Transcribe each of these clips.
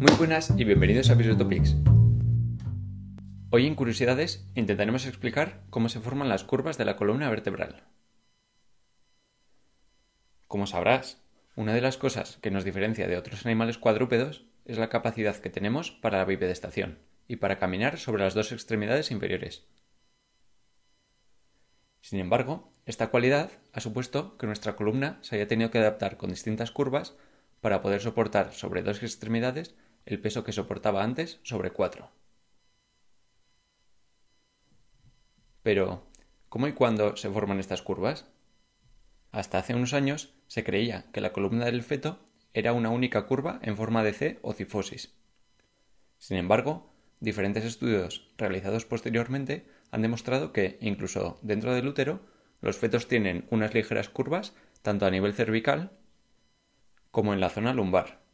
Muy buenas y bienvenidos a Topics. Hoy en Curiosidades intentaremos explicar cómo se forman las curvas de la columna vertebral. Como sabrás, una de las cosas que nos diferencia de otros animales cuadrúpedos es la capacidad que tenemos para la bipedestación y para caminar sobre las dos extremidades inferiores. Sin embargo, esta cualidad ha supuesto que nuestra columna se haya tenido que adaptar con distintas curvas para poder soportar sobre dos extremidades el peso que soportaba antes sobre cuatro. Pero, ¿cómo y cuándo se forman estas curvas? Hasta hace unos años se creía que la columna del feto era una única curva en forma de C o cifosis. Sin embargo, diferentes estudios realizados posteriormente han demostrado que, incluso dentro del útero, los fetos tienen unas ligeras curvas tanto a nivel cervical como en la zona lumbar,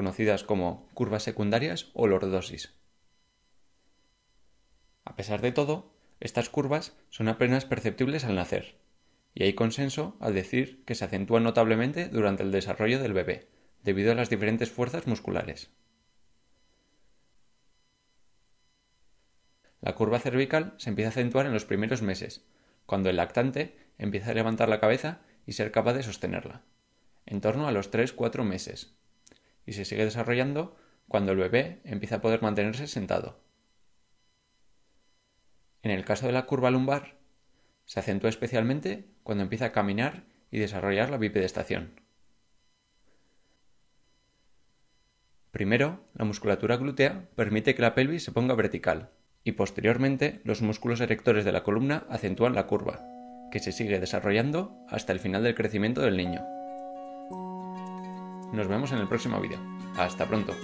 conocidas como curvas secundarias o lordosis. A pesar de todo, estas curvas son apenas perceptibles al nacer, y hay consenso al decir que se acentúan notablemente durante el desarrollo del bebé, debido a las diferentes fuerzas musculares. La curva cervical se empieza a acentuar en los primeros meses, cuando el lactante empieza a levantar la cabeza y ser capaz de sostenerla, en torno a los 3-4 meses, y se sigue desarrollando cuando el bebé empieza a poder mantenerse sentado. En el caso de la curva lumbar, se acentúa especialmente cuando empieza a caminar y desarrollar la bipedestación. Primero, la musculatura glútea permite que la pelvis se ponga vertical, y posteriormente los músculos erectores de la columna acentúan la curva, que se sigue desarrollando hasta el final del crecimiento del niño. Nos vemos en el próximo vídeo. Hasta pronto.